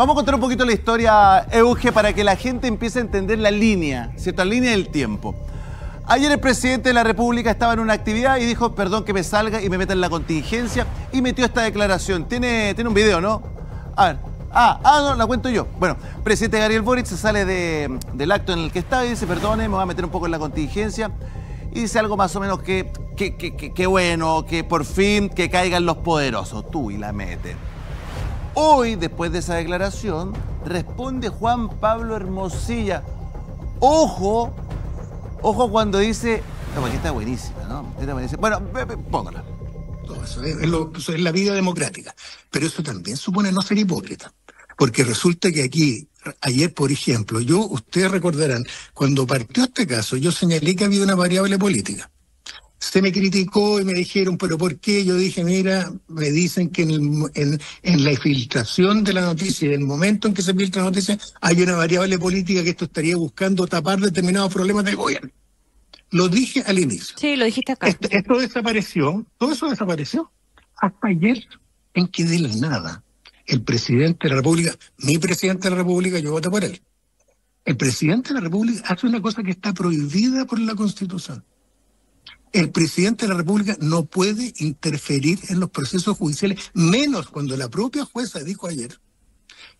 Vamos a contar un poquito la historia, Euge, para que la gente empiece a entender la línea, ¿cierto? La línea del tiempo. Ayer el presidente de la República estaba en una actividad y dijo, perdón que me salga y me meta en la contingencia y metió esta declaración. Tiene, tiene un video, ¿no? A ver. Ah, ah, no, la cuento yo. Bueno, presidente Gabriel Boric se sale del acto en el que estaba y dice, perdone, me voy a meter un poco en la contingencia. Y dice algo más o menos que, que, que, bueno, que por fin que caigan los poderosos. Tú y la mete. Hoy, después de esa declaración, responde Juan Pablo Hermosilla. Ojo, ojo cuando dice. No, aquí está buenísima, ¿no? Bueno, póngala. Eso es, es la vida democrática. Pero eso también supone no ser hipócrita. Porque resulta que aquí, ayer, por ejemplo, yo, ustedes recordarán, cuando partió este caso, yo señalé que había una variable política. Se me criticó y me dijeron, pero ¿por qué? Yo dije, mira, me dicen que en, en, la filtración de la noticia, en el momento en que se filtra la noticia, hay una variable política que esto estaría buscando tapar determinados problemas del gobierno. Lo dije al inicio. Sí, lo dijiste acá. Esto, esto desapareció, todo eso desapareció. Hasta ayer, en que de la nada, el presidente de la República, mi presidente de la República, yo voto por él. El presidente de la República hace una cosa que está prohibida por la Constitución. El presidente de la República no puede interferir en los procesos judiciales, menos cuando la propia jueza dijo ayer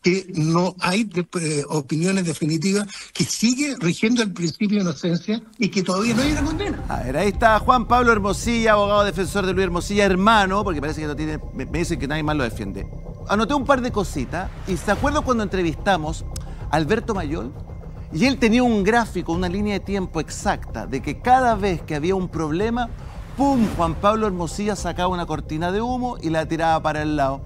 que no hay eh, opiniones definitivas, que sigue rigiendo el principio de inocencia y que todavía no hay una condena. A ver, ahí está Juan Pablo Hermosilla, abogado defensor de Luis Hermosilla, hermano, porque parece que no tiene, me, me dicen que nadie más lo defiende anoté un par de cositas y se acuerdo cuando entrevistamos a Alberto Mayol y él tenía un gráfico, una línea de tiempo exacta de que cada vez que había un problema, ¡pum! Juan Pablo Hermosilla sacaba una cortina de humo y la tiraba para el lado.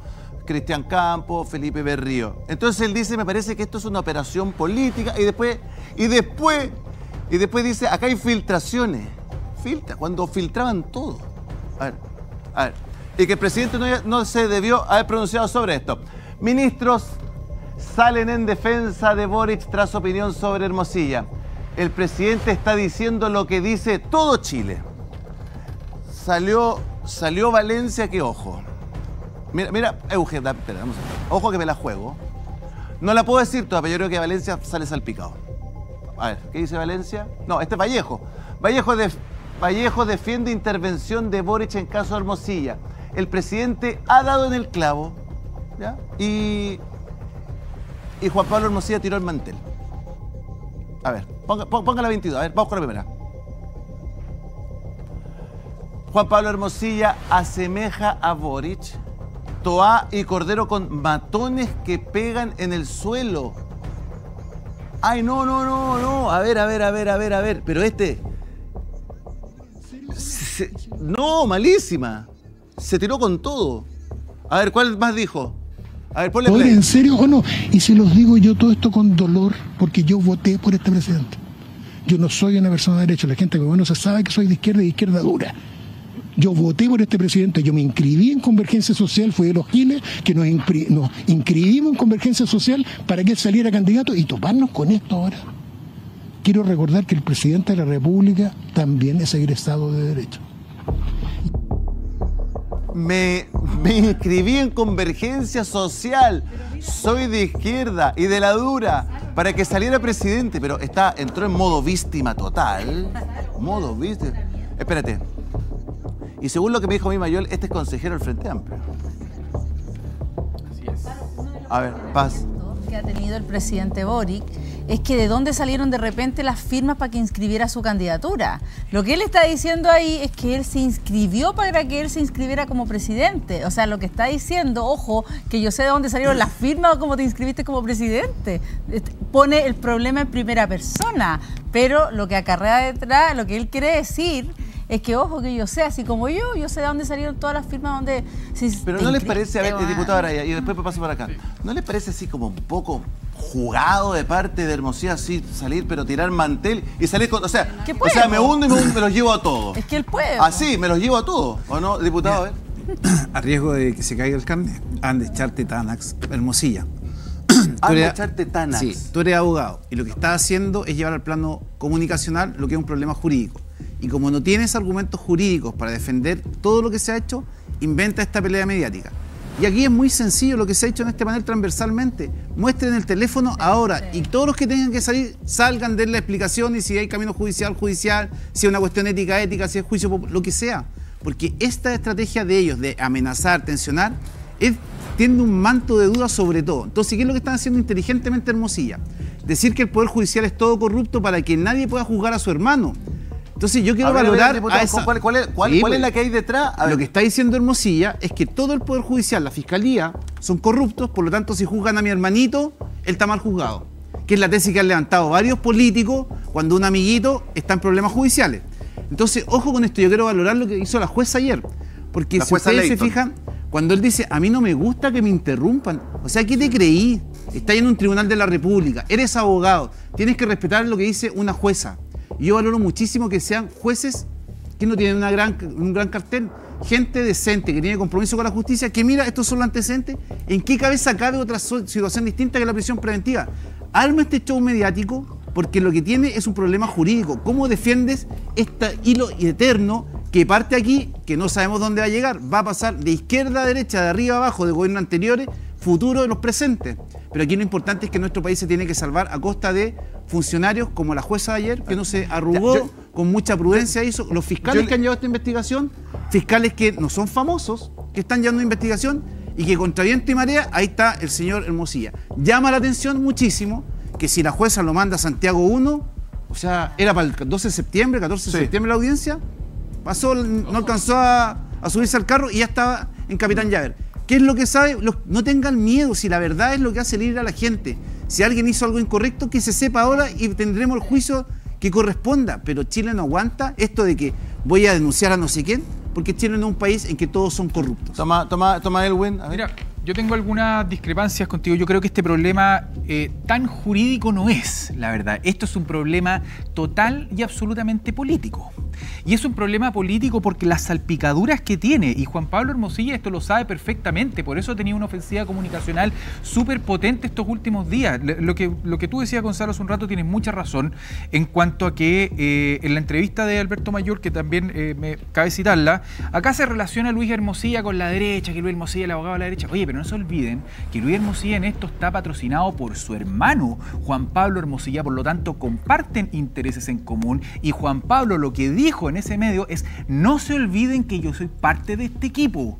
Cristian Campos, Felipe Berrío. Entonces él dice, me parece que esto es una operación política y después, y después, y después dice, acá hay filtraciones. Filtra, cuando filtraban todo. A ver, a ver y que el presidente no, se debió haber pronunciado sobre esto. Ministros salen en defensa de Boric tras opinión sobre Hermosilla. El presidente está diciendo lo que dice todo Chile. Salió, salió Valencia, que ojo. Mira, mira, Eugenio, espera, vamos a Ojo que me la juego. No la puedo decir todavía, yo creo que Valencia sale salpicado. A ver, ¿qué dice Valencia? No, este es Vallejo. Vallejo, de, Vallejo defiende intervención de Boric en caso de Hermosilla el presidente ha dado en el clavo Y, y Juan Pablo Hermosilla tiró el mantel. A ver, ponga, la 22, a ver, vamos con la primera. Juan Pablo Hermosilla asemeja a Boric, Toá y Cordero con matones que pegan en el suelo. Ay, no, no, no, no. A ver, a ver, a ver, a ver, a ver. Pero este. no, malísima se tiró con todo. A ver, ¿cuál más dijo? A ver, ponle ¿En serio o no? Y se los digo yo todo esto con dolor, porque yo voté por este presidente. Yo no soy una persona de derecha. La gente que bueno se sabe que soy de izquierda y de izquierda dura. Yo voté por este presidente, yo me inscribí en Convergencia Social, fue de los giles que nos, nos inscribimos en Convergencia Social para que él saliera candidato y toparnos con esto ahora. Quiero recordar que el presidente de la República también es egresado de Derecho me, inscribí en Convergencia Social, soy de izquierda y de la dura, para que saliera presidente, pero está, entró en modo víctima total. Modo víctima. Espérate. Y según lo que me dijo mi mayor, este es consejero del Frente Amplio. Así es. A ver, paz. Que ha tenido el presidente Boric es que de dónde salieron de repente las firmas para que inscribiera su candidatura. Lo que él está diciendo ahí es que él se inscribió para que él se inscribiera como presidente. O sea, lo que está diciendo, ojo, que yo sé de dónde salieron las firmas o cómo te inscribiste como presidente. Este, pone el problema en primera persona, pero lo que acarrea detrás, lo que él quiere decir es que, ojo, que yo sé, así como yo, yo sé de dónde salieron todas las firmas donde... Pero no les parece, a ver, diputado Araya, y después paso para acá, ¿no les parece así como un poco jugado de parte de Hermosía así salir, pero tirar mantel y salir con. O sea, o sea me hundo y me, los llevo a todos. Es que él puede. Así, me los llevo a todos. ¿O no, diputado? A, riesgo de que se caiga el carne, han de echarte Tanax, Hermosilla. Han de echarte Tanax. Sí, tú eres abogado y lo que estás haciendo es llevar al plano comunicacional lo que es un problema jurídico. Y como no tienes argumentos jurídicos para defender todo lo que se ha hecho, inventa esta pelea mediática. Y aquí es muy sencillo lo que se ha hecho en este panel transversalmente. Muestren el teléfono ahora y todos los que tengan que salir salgan, den la explicación y si hay camino judicial, judicial, si es una cuestión ética, ética, si es juicio, lo que sea. Porque esta estrategia de ellos de amenazar, tensionar, es, tiene un manto de duda sobre todo. Entonces, ¿qué es lo que están haciendo inteligentemente Hermosilla? Decir que el Poder Judicial es todo corrupto para que nadie pueda juzgar a su hermano. Entonces yo quiero A ver, a ver, valorar diputado, a esa... ¿cuál, cuál es, cuál- Sí, cuál es pues. la que hay detrás? A Lo que está diciendo Hermosilla es que todo el Poder Judicial, la Fiscalía, son corruptos, por lo tanto, si juzgan a mi hermanito, él está mal juzgado. Que es la tesis que han levantado varios políticos cuando un amiguito está en problemas judiciales. Entonces, ojo con esto, yo quiero valorar lo que hizo la jueza ayer. Porque La si ustedes se fijan, cuando él dice, a mí no me gusta que me interrumpan, o sea, ¿qué te creí? Estás en un tribunal de la República, eres abogado, tienes que respetar lo que dice una jueza. Yo valoro muchísimo que sean jueces que no tienen gran, un gran cartel, gente decente, que tiene compromiso con la justicia, que mira, estos son los antecedentes, ¿en qué cabeza cabe otra situación distinta que la prisión preventiva? Arma este show mediático porque lo que tiene es un problema jurídico. ¿Cómo defiendes este hilo eterno que parte aquí, que no sabemos dónde va a llegar? Va a pasar de izquierda a derecha, de arriba a abajo, de gobiernos anteriores, futuro de los presentes. Pero aquí lo importante es que nuestro país se tiene que salvar a costa de funcionarios como la jueza de ayer, que no se arrugó, yo- con mucha prudencia hizo. Los fiscales yo- que han llevado esta investigación, fiscales que no son famosos, que están llevando investigación y que contra viento y marea, ahí está el señor Hermosilla. Llama la atención muchísimo que si la jueza lo manda a Santiago 1, o sea, era para el 12 de septiembre, 14 de Sí. septiembre la audiencia, pasó, no alcanzó a, a subirse al carro y ya estaba en Capitán Llaver. ¿Qué es lo que sabe? Los- no tengan miedo, si la verdad es lo que hace libre a la gente. Si alguien hizo algo incorrecto, que se sepa ahora y tendremos el juicio que corresponda. Pero Chile no aguanta esto de que voy a denunciar a no sé quién, porque Chile no es un país en que todos son corruptos. Toma, toma, toma Elwin. a ver. Mira, yo tengo algunas discrepancias contigo. Yo creo que este problema eh, tan jurídico no es, la verdad. Esto es un problema total y absolutamente político. Y es un problema político porque las salpicaduras que tiene, y Juan Pablo Hermosilla esto lo sabe perfectamente, por eso ha tenido una ofensiva comunicacional súper potente estos últimos días. Lo que, lo que tú decías, Gonzalo, hace un rato, tienes mucha razón en cuanto a que eh, en la entrevista de Alberto Mayor, que también eh, me cabe citarla, acá se relaciona Luis Hermosilla con la derecha, que Luis Hermosilla es el abogado de la derecha. Oye, pero no se olviden que Luis Hermosilla en esto está patrocinado por su hermano, Juan Pablo Hermosilla, por lo tanto comparten intereses en común y Juan Pablo lo que dijo en ese medio es, no se olviden que yo soy parte de este equipo.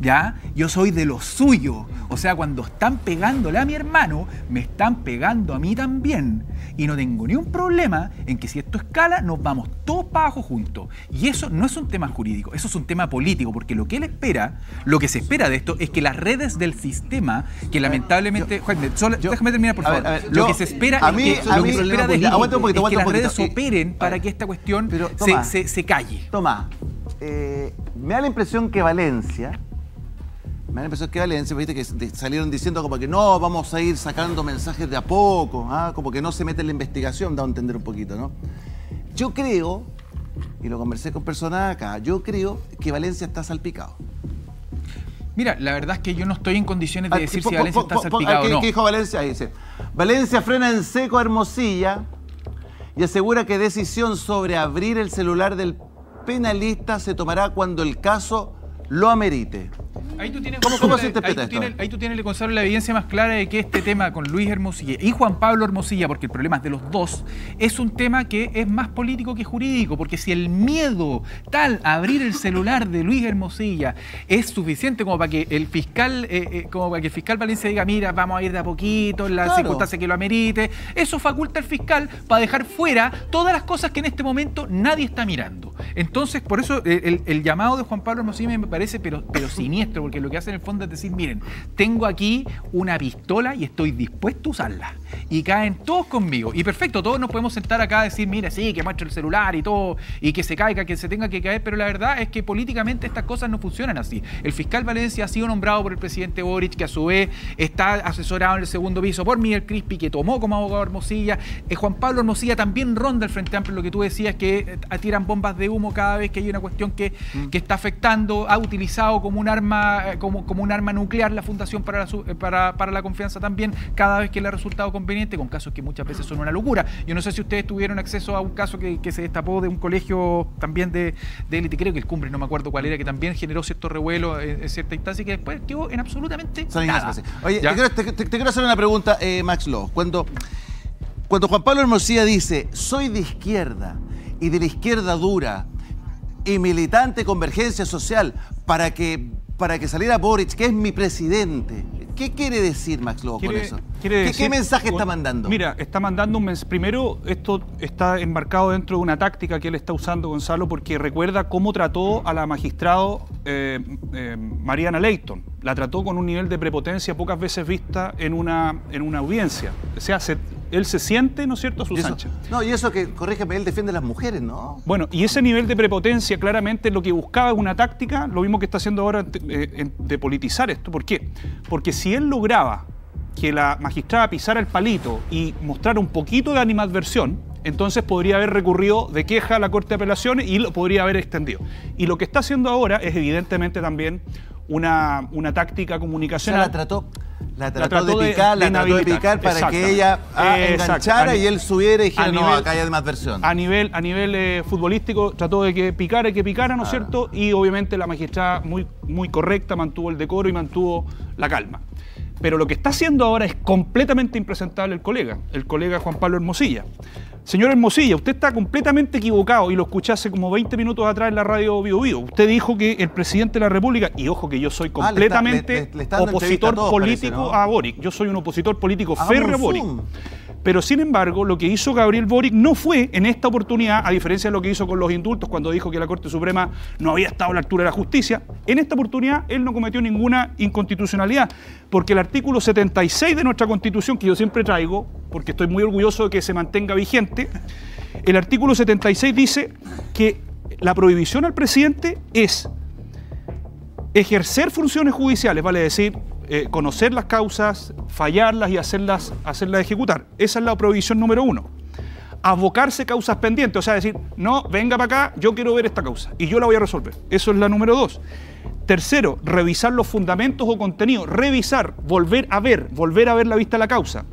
¿Ya? Yo soy de lo suyo. O sea, cuando están pegándole a mi hermano, me están pegando a mí también. Y no tengo ni un problema en que si esto escala, nos vamos todos para abajo juntos. Y eso no es un tema jurídico, eso es un tema político, porque lo que él espera, lo que se espera de esto, es que las redes del sistema, que lamentablemente. Solo- yo- déjame terminar, por ver, favor. ver, lo yo- que se espera a es mí- que, a lo mí- que se espera de ya, esto aguanta un poquito, es que las redes poquito. operen para que esta cuestión Pero, se, se- se calle. Tomás, eh, me da la impresión que Valencia, me da la impresión que Valencia, viste que salieron diciendo como que no, vamos a ir sacando mensajes de a poco, ¿ah? como que no se mete en la investigación, da a entender un poquito, ¿no? Yo creo, y lo conversé con personas acá, yo creo que Valencia está salpicado. Mira, la verdad es que yo no estoy en condiciones de decir si Valencia está salpicado ¿qué- o no. ¿Qué dijo Valencia? Ahí dice, Valencia frena en seco a Hermosilla y asegura que decisión sobre abrir el celular del penalista se tomará cuando el caso lo amerite. Ahí tú tienes, ¿Cómo- se ahí interpreta tú esto? tienes- ahí tú tienes, Gonzalo, la evidencia más clara de que este tema con Luis Hermosilla y Juan Pablo Hermosilla, porque el problema es de los dos, es un tema que es más político que jurídico, porque si el miedo tal a abrir el celular de Luis Hermosilla es suficiente como para que el fiscal, eh, eh, como para que el fiscal Valencia diga, mira, vamos a ir de a poquito, en la Claro. circunstancia que lo amerite, eso faculta al fiscal para dejar fuera todas las cosas que en este momento nadie está mirando. Entonces, por eso eh, el, el llamado de Juan Pablo Hermosilla me parece pero, pero siniestro, porque lo que hace en el fondo es decir, miren, tengo aquí una pistola y estoy dispuesto a usarla. Y caen todos conmigo. Y perfecto, todos nos podemos sentar acá a decir, mira, sí, que muestre el celular y todo, y que se caiga, que se tenga que caer, pero la verdad es que políticamente estas cosas no funcionan así. El fiscal Valencia ha sido nombrado por el presidente Boric, que a su vez está asesorado en el segundo piso por Miguel Crispi, que tomó como abogado Hermosilla. Eh, Juan Pablo Hermosilla también ronda el Frente Amplio, lo que tú decías, que eh, tiran bombas de humo cada vez que hay una cuestión que, que está afectando, ha utilizado como un arma eh, como, como un arma nuclear la Fundación para la, eh, para, para la Confianza también, cada vez que le ha resultado conveniente, con casos que muchas veces son una locura. Yo no sé si ustedes tuvieron acceso a un caso que, que se destapó de un colegio también de, de élite, creo que el Cumbre, no me acuerdo cuál era, que también generó cierto revuelo en, en cierta instancia y que después quedó en absolutamente nada. Oye, te quiero, te- te- te quiero hacer una pregunta, eh, Max Lowe. Cuando, cuando Juan Pablo Hermosilla dice, soy de izquierda y de la izquierda dura y militante de convergencia social para que, para que saliera Boric, que es mi presidente, ¿qué quiere decir Max Lowe con eso? quiere ¿Qué, decir- qué mensaje está mandando? Mira, está mandando un mensaje. Primero, esto está embarcado dentro de una táctica que él está usando, Gonzalo, porque recuerda cómo trató a la magistrado eh, eh, Mariana Leighton. La trató con un nivel de prepotencia pocas veces vista en una, en una audiencia. O sea, se- él se siente, ¿no es cierto?, a sus anchas. no, y eso que, corrígeme, él defiende a las mujeres, ¿no? Bueno, y ese nivel de prepotencia claramente lo que buscaba es una táctica, lo mismo que está haciendo ahora eh, de politizar esto. ¿Por qué? Porque si él lograba que la magistrada pisara el palito y mostrara un poquito de animadversión, entonces podría haber recurrido de queja a la Corte de Apelaciones y lo podría haber extendido. Y lo que está haciendo ahora es evidentemente también una, una táctica O sea, comunicacional. la trató, la trató, trató de de- picar, la trató de picar para que ella ah, enganchara y él subiera y dijera, a no, nivel- acá hay más versión. A nivel, a nivel eh, futbolístico trató de que picara y que picara, ¿no es Ah. cierto? Y obviamente la magistrada muy, muy correcta mantuvo el decoro y mantuvo la calma. Pero lo que está haciendo ahora es completamente impresentable el colega, el colega Juan Pablo Hermosilla. Señor Hermosilla, usted está completamente equivocado y lo escuché hace como 20 minutos atrás en la radio Bio Bio. Usted dijo que el presidente de la República, y ojo que yo soy Ah, le está- completamente le- le- opositor a todos, parece, político ¿no? a Boric. Yo soy un opositor político férreo a Boric. Pero sin embargo, lo que hizo Gabriel Boric no fue en esta oportunidad, a diferencia de lo que hizo con los indultos cuando dijo que la Corte Suprema no había estado a la altura de la justicia, en esta oportunidad él no cometió ninguna inconstitucionalidad, porque el artículo 76 de nuestra Constitución, que yo siempre traigo, porque estoy muy orgulloso de que se mantenga vigente, el artículo 76 dice que la prohibición al presidente es ejercer funciones judiciales, vale decir, eh, conocer las causas, fallarlas y hacerlas, hacerlas ejecutar. Esa es la prohibición número uno. Abocarse causas pendientes, o sea, decir, no, venga para acá, yo quiero ver esta causa y yo la voy a resolver. Eso es la número dos. Tercero, revisar los fundamentos o contenidos, revisar, volver a ver, volver a ver la vista de la causa.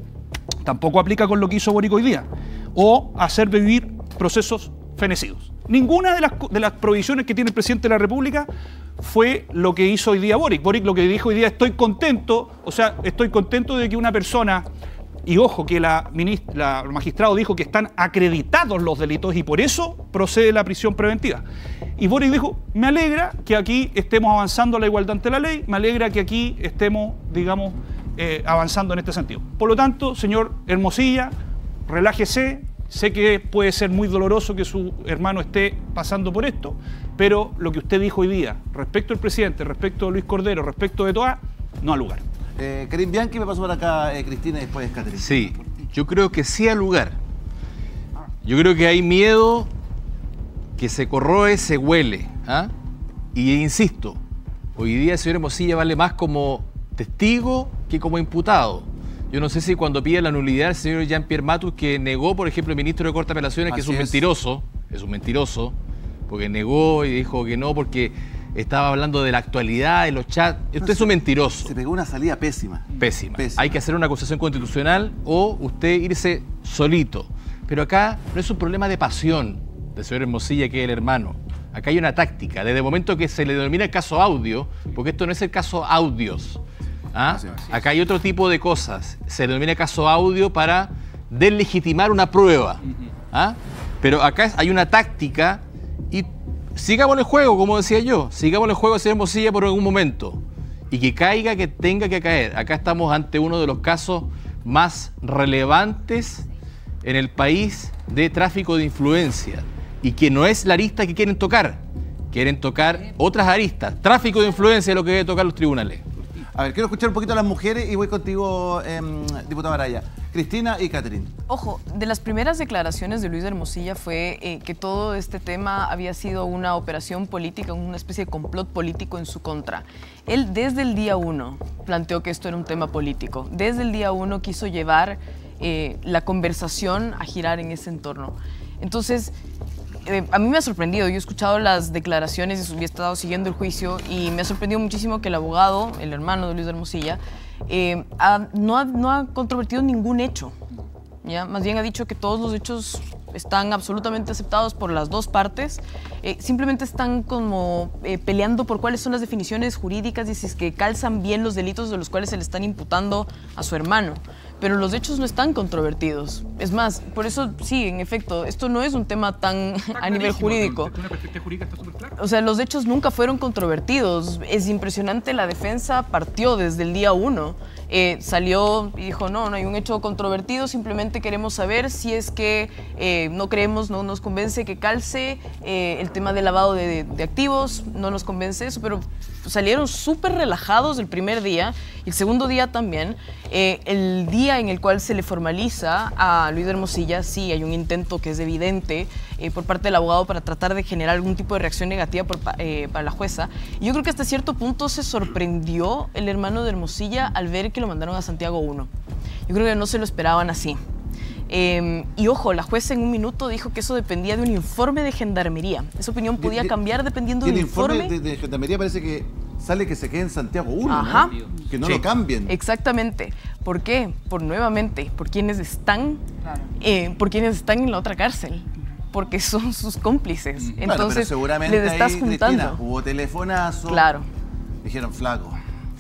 Tampoco aplica con lo que hizo Boric hoy día. O hacer vivir procesos fenecidos. Ninguna de las, de las provisiones que tiene el presidente de la República fue lo que hizo hoy día Boric. Boric lo que dijo hoy día, estoy contento, o sea, estoy contento de que una persona, y ojo que el magistrado dijo que están acreditados los delitos y por eso procede la prisión preventiva. Y Boric dijo, me alegra que aquí estemos avanzando la igualdad ante la ley, me alegra que aquí estemos, digamos, eh, avanzando en este sentido. Por lo tanto, señor Hermosilla, relájese. Sé que puede ser muy doloroso que su hermano esté pasando por esto, pero lo que usted dijo hoy día respecto al presidente, respecto a Luis Cordero, respecto de Toa, no ha lugar. Eh, Karim Bianchi me pasó por acá, eh, Cristina, y después Catherine. Sí, yo creo que sí al lugar. Yo creo que hay miedo que se corroe, se huele. ¿ah? Y insisto, hoy día el señor Hermosilla vale más como testigo que como imputado. Yo no sé si cuando pide la nulidad el señor Jean-Pierre Matus, que negó, por ejemplo, el ministro de Corte Apelaciones, que es un es. mentiroso, es un mentiroso, porque negó y dijo que no, porque estaba hablando de la actualidad, de los chats. Usted es un mentiroso. Se pegó una salida pésima. Pésima. Pésima. Hay que hacer una acusación constitucional o usted irse solito. Pero acá no es un problema de pasión del señor Hermosilla, que es el hermano. Acá hay una táctica. Desde el momento que se le denomina el caso audio, porque esto no es el caso audios. ¿Ah? Acá hay otro tipo de cosas. Se denomina caso audio para deslegitimar una prueba. ¿ah? Pero acá hay una táctica y sigamos el juego, como decía yo. Sigamos el juego, señor Hermosilla, por algún momento y que caiga que tenga que caer. Acá estamos ante uno de los casos más relevantes en el país de tráfico de influencia y que no es la arista que quieren tocar. Quieren tocar otras aristas. Tráfico de influencia es lo que deben tocar los tribunales. A ver, quiero escuchar un poquito a las mujeres y voy contigo, em, diputada Araya. Cristina y Catherine. Ojo, de las primeras declaraciones de Luis Hermosilla fue eh, que todo este tema había sido una operación política, una especie de complot político en su contra. Él desde el día uno planteó que esto era un tema político. Desde el día uno quiso llevar eh, la conversación a girar en ese entorno. Entonces, eh, a mí me ha sorprendido. Yo he escuchado las declaraciones y he estado siguiendo el juicio y me ha sorprendido muchísimo que el abogado, el hermano de Luis Hermosilla, eh, ha- no, ha, no ha controvertido ningún hecho. ¿ya? Más bien ha dicho que todos los hechos están absolutamente aceptados por las dos partes. Eh, simplemente están como eh, peleando por cuáles son las definiciones jurídicas y si es que calzan bien los delitos de los cuales se le están imputando a su hermano. Pero los hechos no están controvertidos. Es más, por eso sí, en efecto, esto no es un tema tan a nivel jurídico. Desde una perspectiva jurídica está súper claro. O sea, los hechos nunca fueron controvertidos. Es impresionante, la defensa partió desde el día uno. Eh, salió y dijo, no, no hay un hecho controvertido, simplemente queremos saber si es que eh, no creemos, no nos convence que calce eh, el tema del lavado de, de activos, no nos convence eso, pero salieron súper relajados el primer día y el segundo día también. Eh, el día en el cual se le formaliza a Luis Hermosilla, sí, hay un intento que es evidente eh, por parte del abogado para tratar de generar algún tipo de reacción negativa por eh, para la jueza. Y yo creo que hasta cierto punto se sorprendió el hermano de Hermosilla al ver que lo mandaron a Santiago 1. Yo creo que no se lo esperaban así. Eh, y ojo, la jueza en un minuto dijo que eso dependía de un informe de gendarmería. Esa opinión podía cambiar dependiendo del informe informe. de, de Gendarmería parece que sale que se quede en Santiago 1, Ajá. que no Sí. lo cambien. Exactamente. ¿Por qué? Por nuevamente, por quienes están, eh, por quienes están en la otra cárcel, porque son sus cómplices. Bueno, pero Entonces, seguramente les estás ahí, juntando. Cristina, hubo telefonazo. Claro. Dijeron, flaco,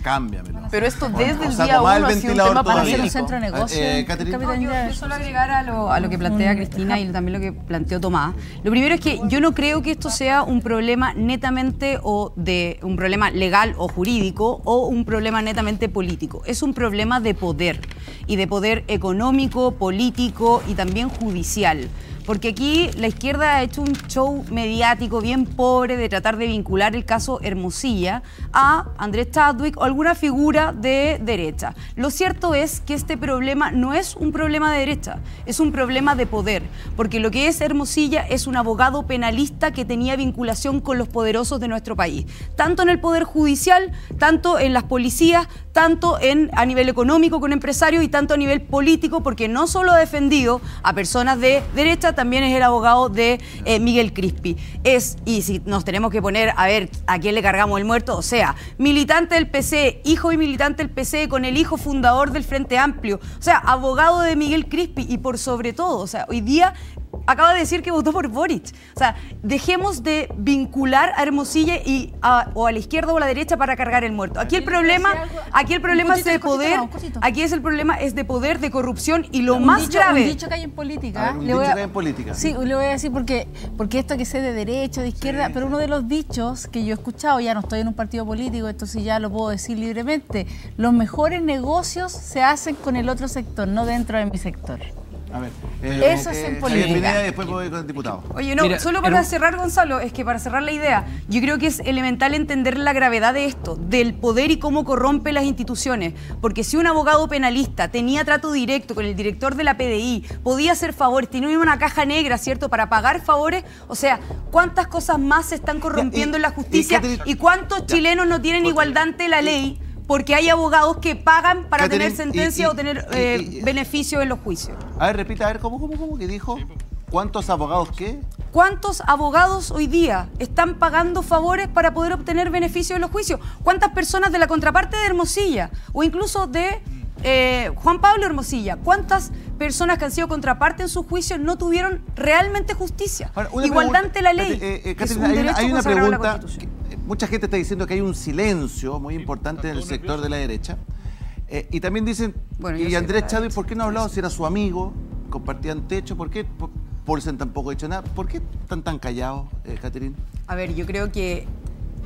cámbiamelo. Pero esto desde el día más el uno ha sido un tema Para hacer todavía. un centro de. Eh, No, yo, General. yo solo agregar a lo, a lo que plantea Cristina y también lo que planteó Tomás. Lo primero es que yo no creo que esto sea un problema netamente o de un problema legal o jurídico o un problema netamente político. Es un problema de poder y de poder económico, político y también judicial. Porque aquí la izquierda ha hecho un show mediático bien pobre de tratar de vincular el caso Hermosilla a Andrés Chadwick o alguna figura de derecha. Lo cierto es que este problema no es un problema de derecha, es un problema de poder. Porque lo que es Hermosilla es un abogado penalista que tenía vinculación con los poderosos de nuestro país. Tanto en el poder judicial, tanto en las policías, tanto en, a nivel económico con empresarios y tanto a nivel político, porque no solo ha defendido a personas de derecha, también es el abogado de eh, Miguel Crispi. Es, y si nos tenemos que poner a ver a quién le cargamos el muerto, o sea, militante del PC, hijo y militante del PC con el hijo fundador del Frente Amplio, o sea, abogado de Miguel Crispi y por sobre todo, o sea, hoy día acaba de decir que votó por Boric. O sea, dejemos de vincular a Hermosilla y a- o a la izquierda o a la derecha para cargar el muerto. Aquí el problema, aquí el problema es de poder, aquí es el problema es de poder, de corrupción y lo Un más dicho- grave. Un dicho que hay en política. A ver, un le voy dicho a- que hay en política. Sí, le voy a decir porque, porque esto que sé de derecha, de izquierda, pero uno de los dichos que yo he escuchado, ya no estoy en un partido político, entonces ya lo puedo decir libremente, los mejores negocios se hacen con el otro sector, no dentro de mi sector. A ver. Eso es en política. Pineda y después voy con el diputado. Oye, no, Mira, solo para cerrar, Gonzalo, es que para cerrar la idea, yo creo que es elemental entender la gravedad de esto, del poder y cómo corrompe las instituciones. Porque si un abogado penalista tenía trato directo con el director de la PDI, podía hacer favores, tenía una caja negra, ¿cierto?, para pagar favores, o sea, ¿cuántas cosas más se están corrompiendo y- en la justicia? y Catherine- ¿Y cuántos Ya. chilenos no tienen igualdad ante la ley? Porque hay abogados que pagan para Catherine, tener sentencia y- y- o tener eh, y- en los juicios. A ver, repita, a ver, ¿cómo, cómo, cómo? ¿Qué dijo? ¿Cuántos abogados qué? ¿Cuántos abogados hoy día están pagando favores para poder obtener beneficios en los juicios? ¿Cuántas personas de la contraparte de Hermosilla o incluso de eh, Juan Pablo Hermosilla? ¿Cuántas personas que han sido contraparte en sus juicios no tuvieron realmente justicia? Ahora, Igualdad pregunta- ante la ley. Eh, eh, que es un hay, hay una pregunta. Eh, mucha gente está diciendo que hay un silencio muy importante en el sector de la derecha. Eh, y también dicen, Bueno, y Andrés Chávez. ¿por qué no ha hablado si era su amigo? Compartían techo, ¿por qué? Por- Paulsen tampoco ha dicho nada. ¿Por qué están tan callados, eh, Catherine? A ver, yo creo que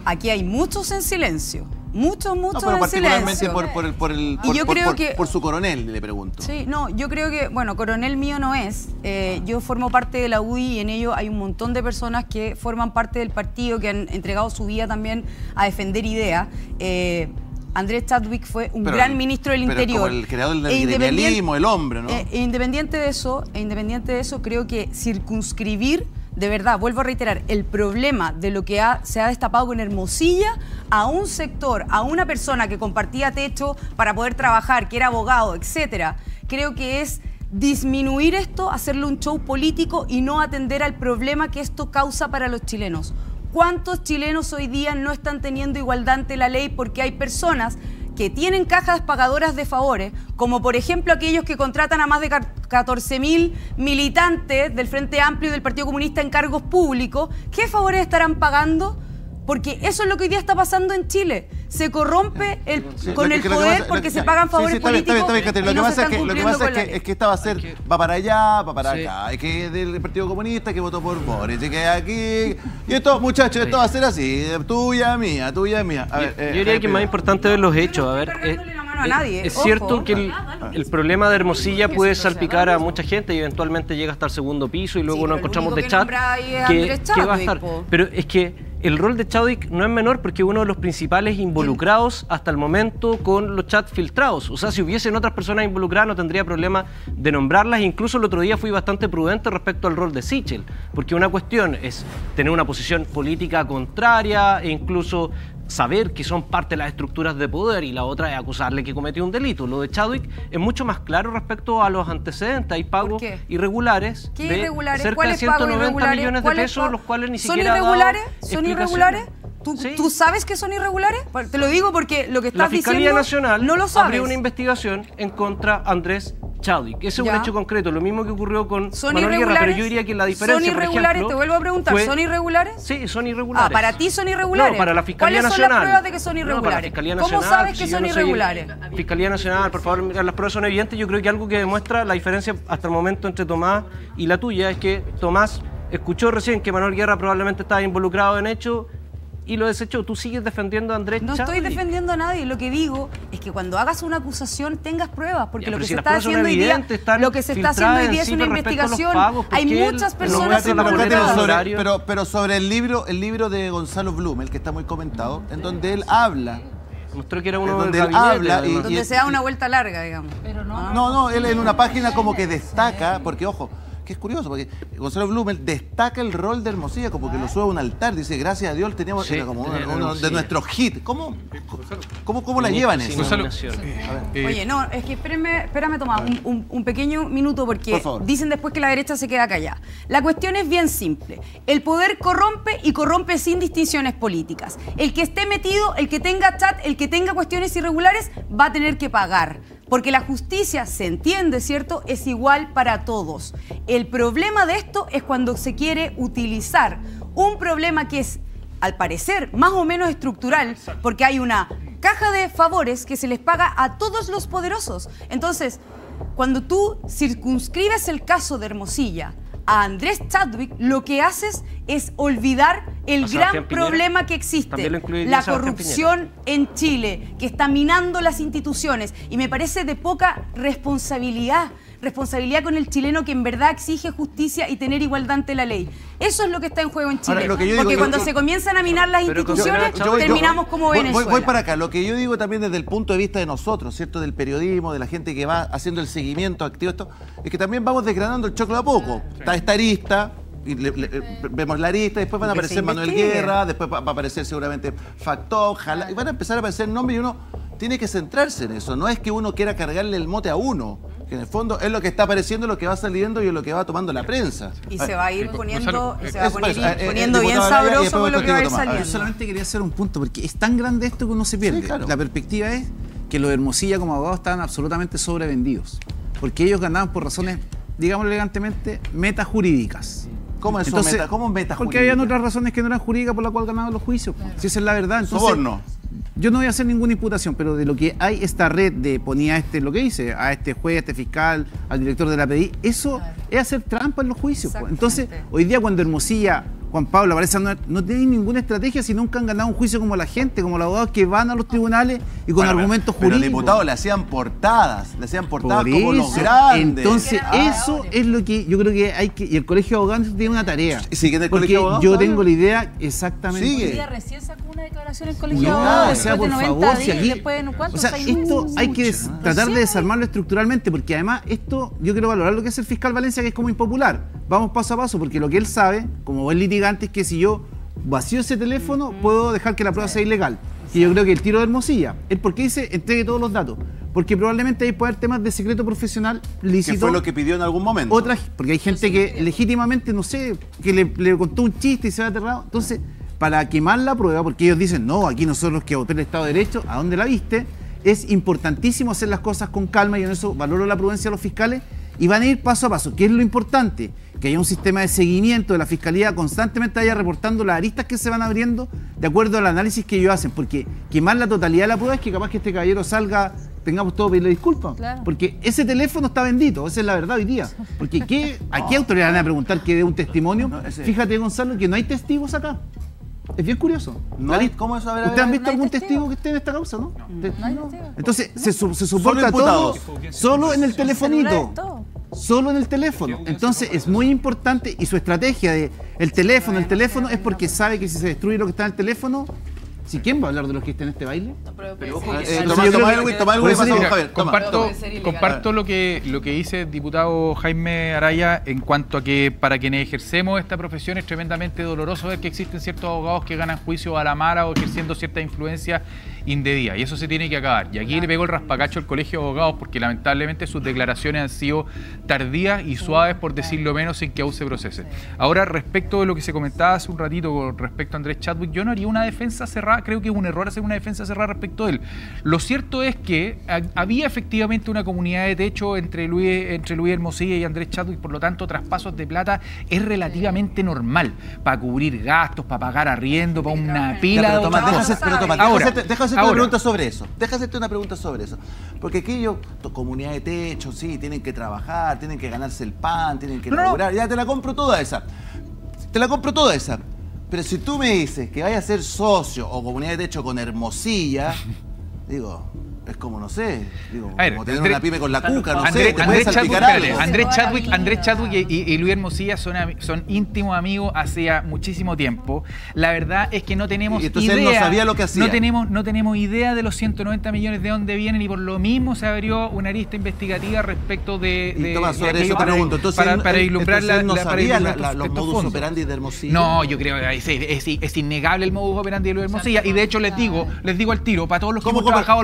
aquí hay muchos en silencio. Muchos, No, muchos pero en particularmente silencio. por, por el, por, el, Y por, yo por- creo que- por su coronel, le pregunto. Sí, no, yo creo que, bueno, coronel mío no es. Eh, yo formo parte de la UDI y en ello hay un montón de personas que forman parte del partido, que han entregado su vida también a defender ideas. Eh, Andrés Chadwick fue un Pero- gran ministro del pero Interior. como el creador del E independien- gremialismo, el hombre, ¿no? eh, e independiente de eso, e independiente de eso, creo que circunscribir, de verdad, vuelvo a reiterar, el problema de lo que se ha destapado con Hermosilla a un sector, a una persona que compartía techo para poder trabajar, que era abogado, etcétera, creo que es disminuir esto, hacerle un show político y no atender al problema que esto causa para los chilenos. ¿Cuántos chilenos hoy día no están teniendo igualdad ante la ley porque hay personas que tienen cajas pagadoras de favores, como por ejemplo aquellos que contratan a más de 14 mil militantes del Frente Amplio y del Partido Comunista en cargos públicos, ¿qué favores estarán pagando? Porque eso es lo que hoy día está pasando en Chile. Se corrompe el, Sí, con el que- lo que poder pasa- porque se pagan favores sí, está bien, está bien, políticos Lo que pasa es que, lo que, pasa es que, es esta va a ser, va para allá, va para Sí. acá, es que del Partido Comunista que votó por Boris, y que aquí, y esto, muchachos, esto va a ser así, tuya, mía, tuya, mía. A ver, Yo eh, diría que es más eh, importante ver los hechos. A ver, eh, la mano a eh, nadie, es ojo. cierto que el, el problema de Hermosilla puede salpicar a mucha gente y eventualmente llega hasta el segundo piso y luego Sí, nos encontramos de chat es que, que va a estar. Pero es que el rol de Chadwick no es menor porque es uno de los principales involucrados hasta el momento con los chats filtrados. O sea, si hubiesen otras personas involucradas no tendría problema de nombrarlas. Incluso el otro día fui bastante prudente respecto al rol de Sichel, porque una cuestión es tener una posición política contraria e incluso saber que son parte de las estructuras de poder y la otra es acusarle que cometió un delito. Lo de Chadwick es mucho más claro respecto a los antecedentes. Hay pagos irregulares ¿Qué de irregulares? cerca de ¿Cuáles pagos 190 irregulares? millones de ¿Cuáles pesos, los cuales ni ¿Son siquiera ha dado irregulares? ¿Son irregulares? ¿Tú, Sí. tú sabes que son irregulares? Pues Te lo digo porque lo que La estás Fiscalía diciendo Nacional no lo sabes. abrió una investigación en contra Andrés Chadwick. Ese es un hecho concreto, lo mismo que ocurrió con ¿Son Manuel Guerra, pero yo diría que la diferencia, ¿Son por irregulares? ejemplo, Te vuelvo a preguntar, fue- ¿son irregulares? Sí, son irregulares. Ah, para ti son irregulares. No, para la Fiscalía ¿Cuáles son Nacional. las pruebas de que son No, irregulares? ¿Cómo Nacional, sabes que son no irregulares? Fiscalía Nacional, por favor, mira, las pruebas son evidentes. Yo creo que algo que demuestra la diferencia hasta el momento entre Tomás y la tuya es que Tomás escuchó recién que Manuel Guerra probablemente estaba involucrado en hecho y lo desechó. Tú sigues defendiendo a Andrés No estoy defendiendo a nadie. Lo que digo es que cuando hagas una acusación tengas pruebas, porque Ya, lo que si se está haciendo hoy día, lo que se está haciendo hoy día es una investigación. pagos, ¿por Hay muchas personas sobre, pero, pero sobre el libro, el libro de Gonzalo Blumel, que está muy comentado, en donde él habla. Mostró que era uno En del donde él habla y-. Donde se da una vuelta larga, digamos. Pero no. No, no, él en una página como que destaca, porque ojo, que es curioso, porque Gonzalo Blumel destaca el rol de Hermosilla como que lo sube a un altar, dice, gracias a Dios teníamos Sí, era como uno, de nuestros hits. ¿Cómo, cómo, cómo la llevan eso? Eh, Oye, no, es que espérame, espérame Tomás, un, un- un pequeño minuto porque Por dicen después que la derecha se queda callada. La cuestión es bien simple. El poder corrompe y corrompe sin distinciones políticas. El que esté metido, el que tenga chat, el que tenga cuestiones irregulares, va a tener que pagar. Porque la justicia, se entiende, ¿cierto? Es igual para todos. El problema de esto es cuando se quiere utilizar un problema que es al parecer, más o menos estructural, porque hay una caja de favores que se les paga a todos los poderosos. Entonces, cuando tú circunscribes el caso de Hermosilla a Andrés Chadwick, lo que haces es olvidar el ¿A Sebastián gran problema que existe, la corrupción en Chile, que está minando las instituciones. Y me parece de poca responsabilidad, responsabilidad con el chileno que en verdad exige justicia y tener igualdad ante la ley. Eso es lo que está en juego en Chile. Ahora, lo que yo digo- Porque cuando yo- se comienzan a minar las instituciones, yo- yo- yo- terminamos como voy, Venezuela. voy- voy para acá. Lo que yo digo también desde el punto de vista de nosotros, ¿cierto? Del periodismo, de la gente que va haciendo el seguimiento activo, esto, es que también vamos desgranando el choclo a poco. Está esta arista. Y le- le- vemos la arista, después van a aparecer Manuel. Guerra, después va va a aparecer seguramente Factor, ojalá, y van a empezar a aparecer nombres y uno tiene que centrarse en eso. No es que uno quiera cargarle el mote a uno, que en el fondo es lo que está apareciendo, lo que va saliendo y es lo que va tomando la prensa. Y se va a ir poniendo, y se va a Eso poner, parece. Poniendo bien sabroso con lo que va a ir Tomás. Yo saliendo. solamente quería hacer un punto, porque es tan grande esto que uno se pierde. Sí, claro. La perspectiva es que los de Hermosilla como abogados estaban absolutamente sobrevendidos, porque ellos ganaban por razones, digamos elegantemente, metajurídicas. ¿Cómo es eso, Entonces, meta? ¿Cómo meta Porque jurídica? habían otras razones que no eran jurídicas por las cuales ganaban los juicios. Si esa es la verdad. Entonces, Soborno. Yo no voy a hacer ninguna imputación, pero de lo que hay esta red de ponía este, lo que dice, a este juez, a este fiscal, al director de la PDI, eso es hacer trampa en los juicios. Entonces, hoy día cuando Hermosilla, Juan Pablo, aparece, no, no tienen ninguna estrategia si nunca han ganado un juicio como la gente, como los abogados que van a los tribunales y con Bueno, argumentos pero jurídicos. diputados le hacían portadas, le hacían portadas Por como los eso, grandes. Entonces, Ah, eso es lo que yo creo que hay que. Y el colegio de abogados tiene una tarea. ¿Sigue en el Porque colegio de abogados yo tengo la idea exactamente. Sigue. Hoy día recién sacó una declaración No, o sea, por de 90 favor, si aquí. después de cuántos O sea, esto hay que des- tratar de desarmarlo estructuralmente, porque además esto, yo quiero valorar lo que es el fiscal Valencia, que es como impopular. Vamos paso a paso, porque lo que él sabe, como buen litigante, es que si yo vacío ese teléfono, puedo dejar que la prueba sea ilegal. que yo creo que el tiro de Hermosilla. ¿El por qué dice entregue todos los datos? Porque probablemente ahí puede haber temas de secreto profesional lícito. Que fue lo que pidió en algún momento. Otras, porque hay gente que legítimamente, no sé, que le, le contó un chiste y se va aterrado. Entonces, para quemar la prueba, porque ellos dicen, no, aquí nosotros los que votó el Estado de Derecho, ¿a dónde la viste? Es importantísimo hacer las cosas con calma y en eso valoro la prudencia de los fiscales y van a ir paso a paso. ¿Qué es lo importante? Que haya un sistema de seguimiento de la Fiscalía constantemente vaya reportando las aristas que se van abriendo de acuerdo al análisis que ellos hacen, porque quemar la totalidad de la prueba es que capaz que este caballero salga, tengamos todo pedirle disculpas, Claro. porque ese teléfono está bendito, esa es la verdad hoy día. Porque ¿qué, ¿a qué autoridad van a preguntar que dé un testimonio? Fíjate, Gonzalo, que no hay testigos acá. Es bien curioso. No hay- ¿cómo eso? A ver, a ver, ¿Ustedes han visto No algún testigo. testigo que esté en esta causa, no? Te- No hay testigo. Entonces, se, su- se soporta todo solo en el telefonito. Solo en el teléfono. Entonces es muy importante y su estrategia de el teléfono, el teléfono es porque sabe que si se destruye lo que está en el teléfono, si quién va a hablar de los que están en este baile? Pero ojo, Eh, pasamos, Javier. Toma. comparto, lo que lo que dice el diputado Jaime Araya en cuanto a que para quienes ejercemos esta profesión es tremendamente doloroso ver que existen ciertos abogados que ganan juicio a la mala o ejerciendo cierta influencia indebida y eso se tiene que acabar. Y aquí le pego el raspacacho al colegio de abogados porque lamentablemente sus declaraciones han sido tardías y suaves por decirlo menos sin que aún se procese. Ahora respecto de lo que se comentaba hace un ratito con respecto a Andrés Chadwick, yo no haría una defensa cerrada, creo que es un error hacer una defensa cerrada respecto a él. Lo cierto es que ha- había efectivamente una comunidad de techo entre Luis, entre Luis Hermosilla y Andrés Chadwick, por lo tanto, traspasos de plata es relativamente normal para cubrir gastos, para pagar arriendo, para una Ya, pila pero de hacer- pero Ahora, hacerte, hacerte una ahora, pregunta sobre eso. Deja hacerte una pregunta sobre eso. Porque aquí yo, to- comunidad de techo, sí, tienen que trabajar, tienen que ganarse el pan, tienen que No, no. laburar. Ya te la compro toda esa. Te la compro toda esa. Pero si tú me dices que vaya a ser socio o comunidad de techo con Hermosilla, digo, es como, no sé, digo, A ver, como tener una pyme con la cuca, no sé, Andrés, te Chadwick, Toda la Chadwick, y, y- y Luis Hermosilla son, son íntimos amigos hace muchísimo tiempo. La verdad es que no tenemos Y entonces idea. él no sabía lo que hacía. No tenemos, no tenemos idea de los 190 millones de dónde vienen y por lo mismo se abrió una arista investigativa respecto de. Y de- sobre aquello eso te pregunto. Entonces, para, para entonces la, no la- sabía la- los modus fondos. operandi de Hermosilla. No, yo creo que es, es- es innegable el modus operandi de Luis Hermosilla. Y de hecho les digo, les digo al tiro, para todos los que ¿Cómo, hemos trabajado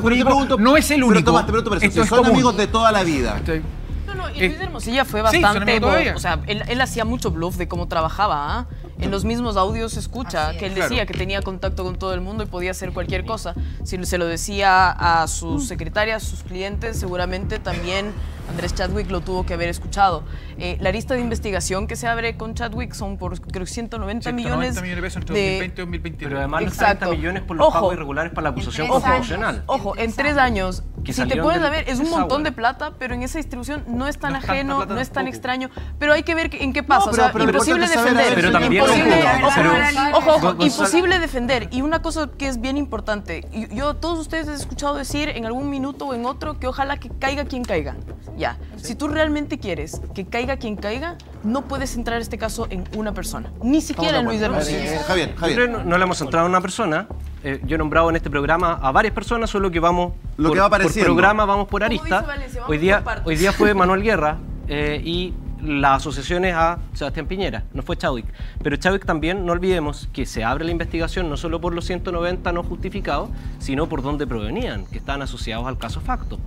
Pero pero- pero pregunto- no es el pero único. Tomás, te pregunto por eso, Esto si es son común. amigos de toda la vida. Estoy- No, no, y Eh, Luis Hermosilla fue bastante. o sea, él, él hacía mucho bluff de cómo trabajaba. ¿ah? En los mismos audios se escucha que él decía Claro. que tenía contacto con todo el mundo y podía hacer cualquier cosa. Si se lo decía a Mm. sus secretarias, sus clientes, seguramente también Andrés Chadwick lo tuvo que haber escuchado. Eh, la lista de investigación que se abre con Chadwick son por creo 190, 190 millones, millones de pesos entre de- 2020 y 2023. Pero además los Exacto. 30 millones por los Ojo. pagos irregulares para la acusación constitucional. años. Ojo, en tres años, Que si te puedes ver, es un montón de plata, pero en esa distribución no es tan No ajeno, plata no es tan tampoco. extraño, pero hay que ver en qué pasa. pero- o sea, pero imposible defender. Pero también- imposible, Ojo, ojo, pero- ojo, imposible defender. Y una cosa que es bien importante, yo a todos ustedes he escuchado decir en algún minuto o en otro que ojalá que caiga quien caiga. Ya, si tú realmente quieres que caiga quien caiga, no puedes centrar este caso en una persona, ni siquiera en Luis de Eh, Hermosillo. eh, Javier, Javier. que no, no le hemos centrado a una persona. Eh, yo he nombrado en este programa a varias personas, solo que vamos Lo por, que va por apareciendo. programa, vamos por arista. dice Valencia, vamos hoy, día, por partes. hoy día fue Manuel Guerra eh, y las asociaciones a Sebastián Piñera, no fue Chadwick. Pero Chadwick también, no olvidemos que se abre la investigación no solo por los 190 no justificados, sino por dónde provenían, que estaban asociados al caso facto.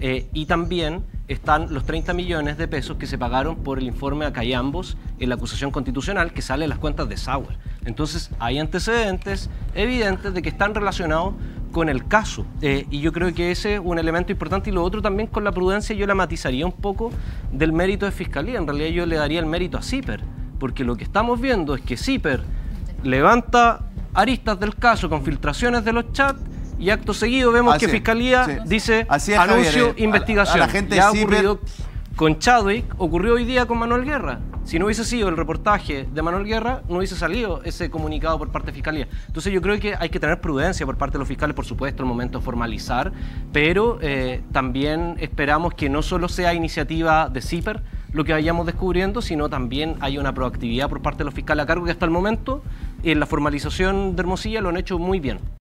Eh, y también están los 30 millones de pesos que se pagaron por el informe a Cayambos en la acusación constitucional que sale en las cuentas de Sauer. Entonces hay antecedentes evidentes de que están relacionados con el caso. Eh, y yo creo que ese es un elemento importante. Y lo otro también con la prudencia yo la matizaría un poco del mérito de Fiscalía. En realidad yo le daría el mérito a CIPER. Porque lo que estamos viendo es que CIPER levanta aristas del caso con filtraciones de los chats y acto seguido vemos Así que es, Fiscalía sí. dice Así es, anuncio, Javier, eh, a- investigación. a la gente ya ha ocurrido con Chadwick, ocurrió hoy día con Manuel Guerra. Si no hubiese sido el reportaje de Manuel Guerra, no hubiese salido ese comunicado por parte de Fiscalía. Entonces yo creo que hay que tener prudencia por parte de los fiscales, por supuesto, al momento de formalizar, pero eh, también esperamos que no solo sea iniciativa de CIPER lo que vayamos descubriendo, sino también hay una proactividad por parte de los fiscales a cargo que hasta el momento en la formalización de Hermosilla lo han hecho muy bien.